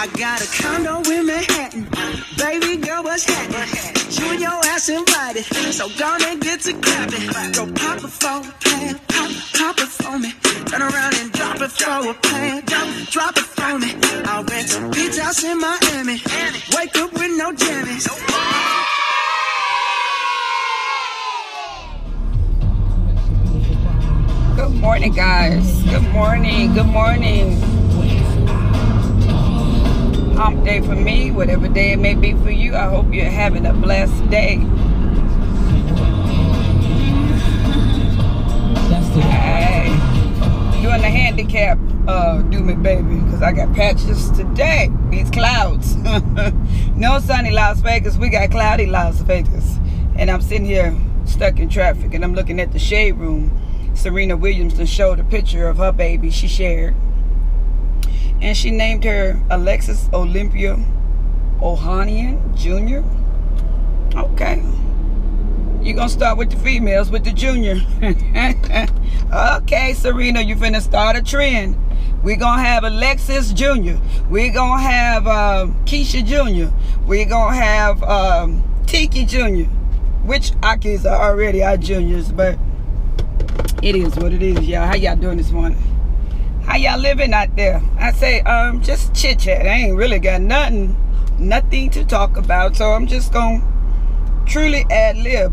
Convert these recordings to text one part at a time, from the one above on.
I got a condo in Manhattan. Baby girl, what's happening? You and your ass invited. So gonna get to clapping. Go pop it for a plan. Pop, pop it for me. Turn around and drop it for a plan. Drop, drop it for me. I'll rent a beach house in Miami. Wake up with no jammies. Good morning, guys. Good morning. Good morning. Hump day for me, whatever day it may be for you. I hope you're having a blessed day. Hey, doing the handicap, uh, do me baby, because I got patches today. These clouds. no sunny Las Vegas. We got cloudy Las Vegas. And I'm sitting here stuck in traffic and I'm looking at the shade room. Serena Williams showed a picture of her baby she shared. And she named her Alexis Olympia Ohanian Jr. Okay. You're going to start with the females, with the junior. okay, Serena, you finna start a trend. We're going to have Alexis Jr. We're going to have uh, Keisha Jr. We're going to have um, Tikki Jr. Which our kids are already our juniors, but it is what it is, y'all. How y'all doing this morning? How y'all living out there? I say, um, just chit chat. I ain't really got nothing, nothing to talk about. So I'm just gonna truly ad lib.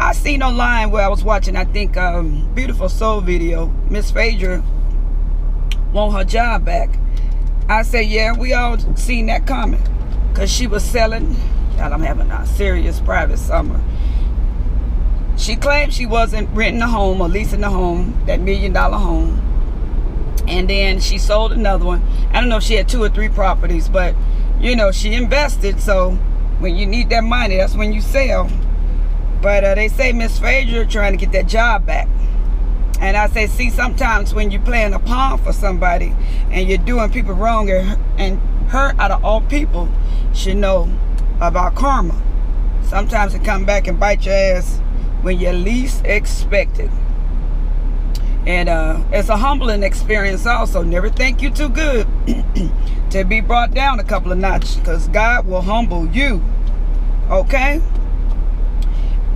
I seen online where I was watching, I think, um, beautiful soul video. Miss Phaedra want her job back. I say, yeah, we all seen that coming, cause she was selling. Y'all, I'm having a serious private summer. She claimed she wasn't renting a home or leasing a home, that million dollar home. And then she sold another one. I don't know if she had two or three properties, but you know, she invested. So when you need that money, that's when you sell. But uh, they say Miss Phaedra trying to get that job back. And I say, see, sometimes when you're playing a pawn for somebody and you're doing people wrong, and her out of all people should know about karma. Sometimes it come back and bite your ass when you least expect it. And uh, it's a humbling experience also. Never think you're too good to be brought down a couple of notches because God will humble you. Okay?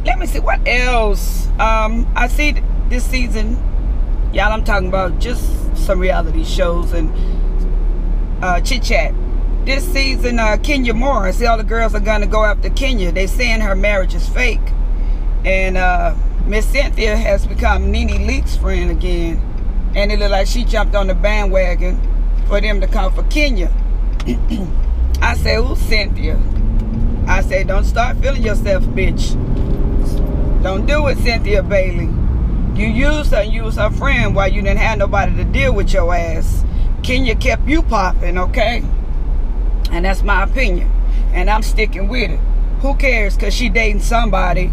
Let me see what else. Um, I see this season, y'all, I'm talking about just some reality shows and uh, chit chat. This season, uh, Kenya Moore, I see all the girls are going to go after Kenya. They saying her marriage is fake. And uh, Miss Cynthia has become Nene Leakes' friend again. And it looked like she jumped on the bandwagon for them to come for Kenya. I say, who's Cynthia? I say, don't start feeling yourself, bitch. Don't do it, Cynthia Bailey. You used her and you was her friend while you didn't have nobody to deal with your ass. Kenya kept you popping, okay? And that's my opinion. And I'm sticking with it. Who cares? Because she dating somebody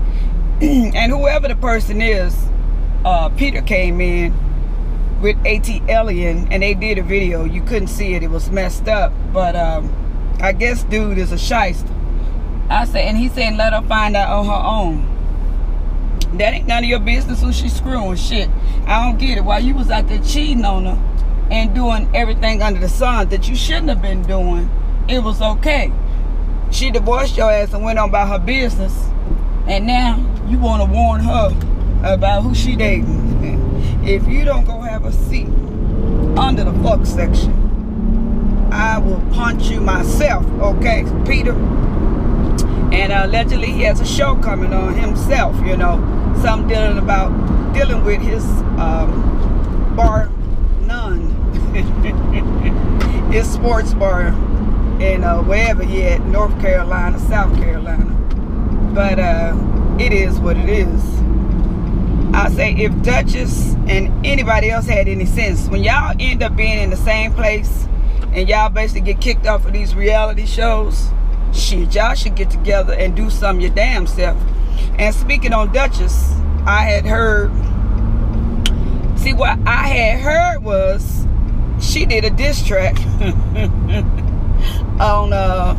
and whoever the person is, uh, Peter came in with AT Alien and they did a video. You couldn't see it. It was messed up. But um, I guess dude is a shyster. I say, and he saying let her find out on her own. That ain't none of your business who she's screwing shit. I don't get it. While you was out there cheating on her and doing everything under the sun that you shouldn't have been doing, it was okay. She divorced your ass and went on about her business. And now you want to warn her about who she dating. If you don't go have a seat under the fuck section, I will punch you myself, okay, Peter? And allegedly he has a show coming on himself, you know, Some dealing about, dealing with his um, Bar One, his sports bar in uh, wherever he at, North Carolina, South Carolina. But uh, it is what it is. I say if Dutchess and anybody else had any sense, when y'all end up being in the same place and y'all basically get kicked off of these reality shows, shit, y'all should get together and do some your damn self. And speaking on Dutchess, I had heard, see what I had heard was she did a diss track on uh,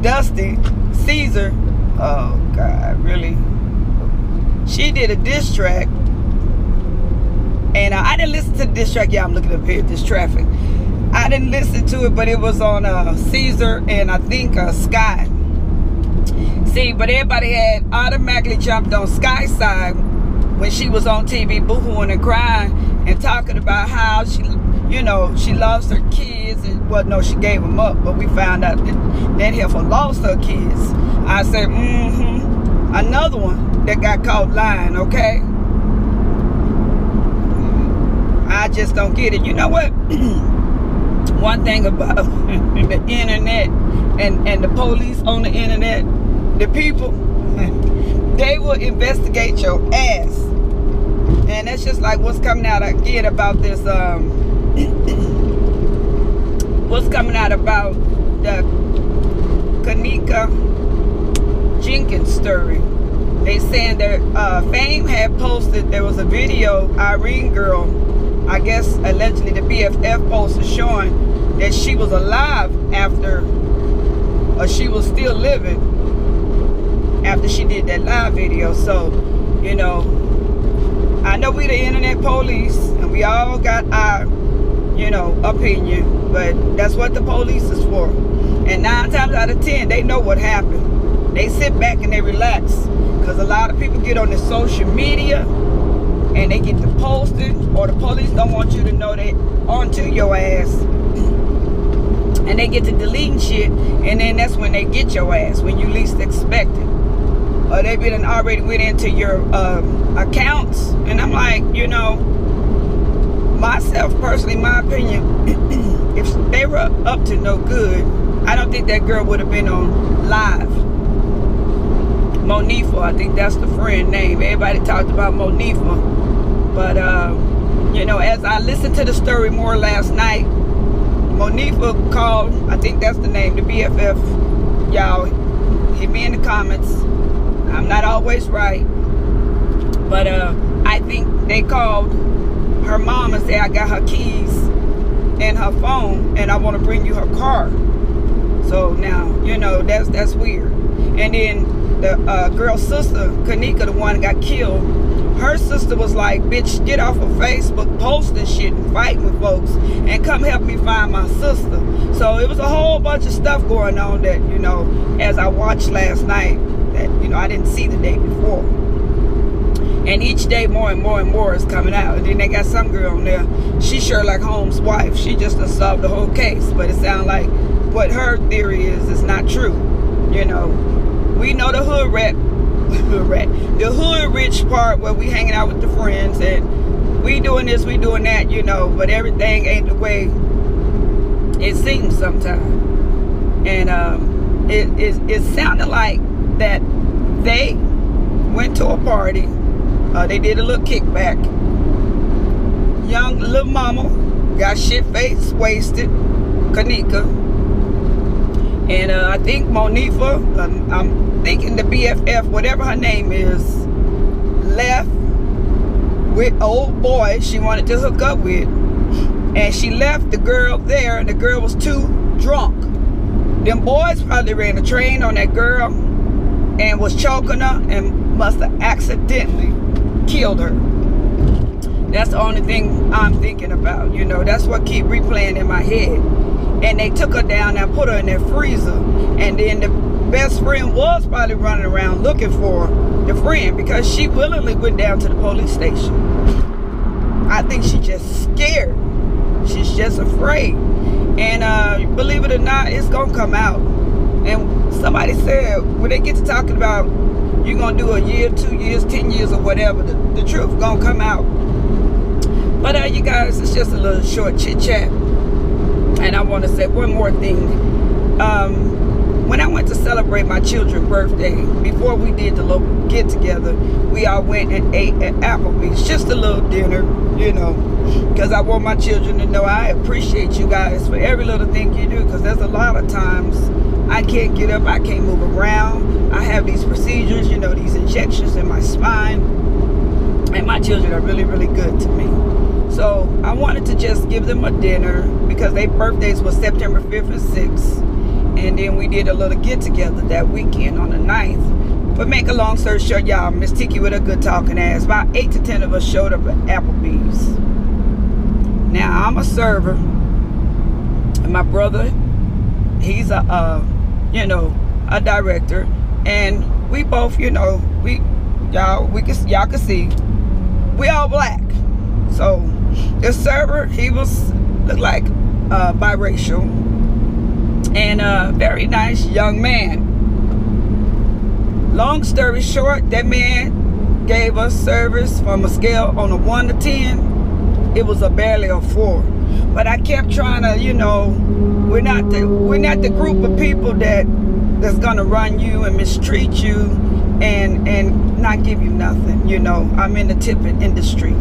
Dusty Caesar Oh God, really? She did a diss track, and uh, I didn't listen to the diss track. Yeah, I'm looking up here at this traffic. I didn't listen to it, but it was on uh, Caesar and I think uh, Sky. See, but everybody had automatically jumped on Sky's side when she was on TV boohooing and crying and talking about how she, you know, she lost her kids and well, no, she gave them up, but we found out that that heifer lost her kids. I said, mm-hmm, another one that got caught lying, okay? I just don't get it. You know what? one thing about the internet and, and the police on the internet, the people, they will investigate your ass. And that's just like what's coming out again about this, um, what's coming out about the Kenneka Jenkins story. They saying that uh, Fame had posted, there was a video, Irene girl, I guess allegedly the BFF posted showing that she was alive after, or she was still living after she did that live video. So, you know, I know we the internet police and we all got our, you know, opinion, but that's what the police is for. And nine times out of ten, they know what happened. They sit back and they relax. Because a lot of people get on the social media and they get to posting or the police don't want you to know that onto your ass and they get to deleting shit and then that's when they get your ass when you least expect it or they been already went into your um, accounts and i'm like you know myself personally my opinion if they were up to no good i don't think that girl would have been on live Monifa, I think that's the friend name. Everybody talked about Monifa but, uh, you know, as I listened to the story more last night, Monifa called, I think that's the name, the BFF. Y'all, hit me in the comments. I'm not always right. But uh, I think they called her mom and said, I got her keys and her phone and I want to bring you her car. So now, you know, that's that's weird. And then the uh, girl's sister, Kenneka, the one that got killed, her sister was like, bitch, get off of Facebook posting shit and fighting with folks and come help me find my sister. So it was a whole bunch of stuff going on that, you know, as I watched last night that, you know, I didn't see the day before. And each day more and more and more is coming out. And then they got some girl on there. She Sherlock Holmes' wife. She just solved the whole case. But it sounds like what her theory is is not true. You know, we know the hood rat hood rat. The hood rich part where we hanging out with the friends and we doing this, we doing that, you know, but everything ain't the way it seems sometimes. And um, it, it, it sounded like that they went to a party. Uh, they did a little kickback. Young little mama got shit faced, wasted. Kenneka. And uh, I think Monifa, um, I'm thinking the BFF, whatever her name is, left with old boy she wanted to hook up with. And she left the girl there, and the girl was too drunk. Them boys probably ran a train on that girl and was choking her and must have accidentally killed her. That's the only thing I'm thinking about. You know, that's what keep replaying in my head. And they took her down and put her in their freezer. And then the best friend was probably running around looking for the friend because she willingly went down to the police station. I think she just scared. She's just afraid. And uh, believe it or not, it's to come out. And somebody said when they get to talking about you're to do a year, two years, 10 years or whatever, the, the truth to come out. But uh, you guys, it's just a little short chit chat. And I want to say one more thing. Um, when I went to celebrate my children's birthday, before we did the little get together, we all went and ate at Applebee's. Just a little dinner, you know, because I want my children to know I appreciate you guys for every little thing you do because there's a lot of times I can't get up, I can't move around. I have these procedures, you know, these injections in my spine. And my children are really, really good to me. So I wanted to just give them a dinner because their birthdays was September 5th and 6th and then we did a little get together that weekend on the 9th. But make a long story short, y'all, Miss Tikki with a good talking ass. About 8 to 10 of us showed up at Applebee's. Now, I'm a server. And my brother, he's a, uh, you know, a director, and we both, you know, we y'all we can y'all can see we all black. So the server, he was looked like uh, biracial and a very nice young man. Long story short, that man gave us service from a scale on a one to ten. It was a barely a four. But I kept trying to, you know, we're not the we're not the group of people that that's gonna run you and mistreat you and and not give you nothing. You know, I'm in the tipping industry.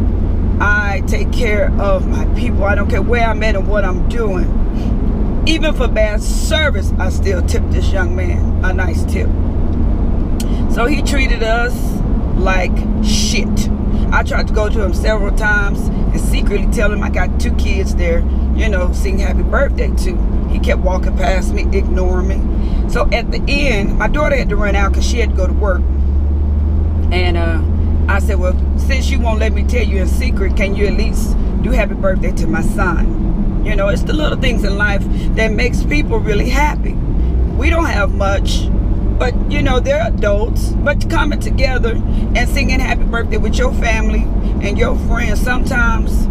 I take care of my people. I don't care where I'm at and what I'm doing. Even for bad service, I still tip this young man a nice tip. So he treated us like shit. I tried to go to him several times and secretly tell him I got two kids there, you know, sing happy birthday to. He kept walking past me, ignoring me. So at the end, my daughter had to run out because she had to go to work. And uh, I said, well, since you won't let me tell you in secret, can you at least do happy birthday to my son? You know, it's the little things in life that makes people really happy. We don't have much, but you know, they're adults, but coming together and singing happy birthday with your family and your friends, sometimes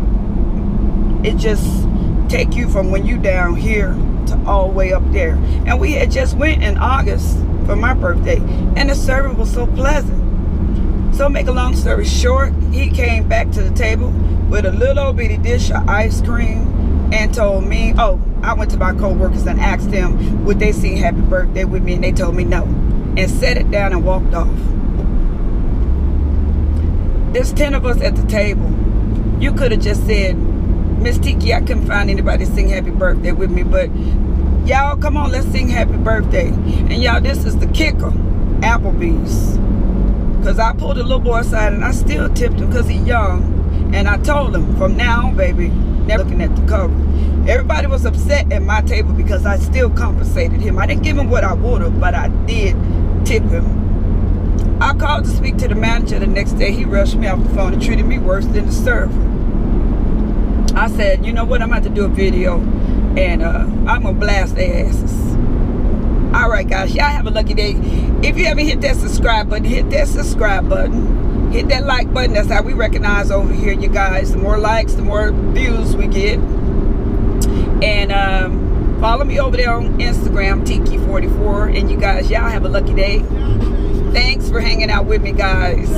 it just take you from when you down here to all the way up there. And we had just went in August for my birthday, and the service was so pleasant. So make a long story short, he came back to the table with a little old bitty dish of ice cream and told me, oh, I went to my co-workers and asked them, would they sing happy birthday with me? And they told me no. And set it down and walked off. There's 10 of us at the table. You could have just said, Miss Tikki, I couldn't find anybody to sing happy birthday with me, but y'all, come on, let's sing happy birthday. And y'all, this is the kicker, Applebee's. Because I pulled a little boy aside and I still tipped him because he's young. And I told him, from now on, baby, never looking at the cover. Everybody was upset at my table because I still compensated him. I didn't give him what I would have, but I did tip him. I called to speak to the manager the next day. He rushed me off the phone and treated me worse than the server. I said, you know what, I'm about to do a video and uh, I'm gonna blast their asses all right guys y'all have a lucky day. If you haven't hit that subscribe button hit that subscribe button. Hit that like button. That's how we recognize over here you guys. The more likes the more views we get. And um, follow me over there on instagram tikki44. And you guys y'all have a lucky day. Thanks for hanging out with me guys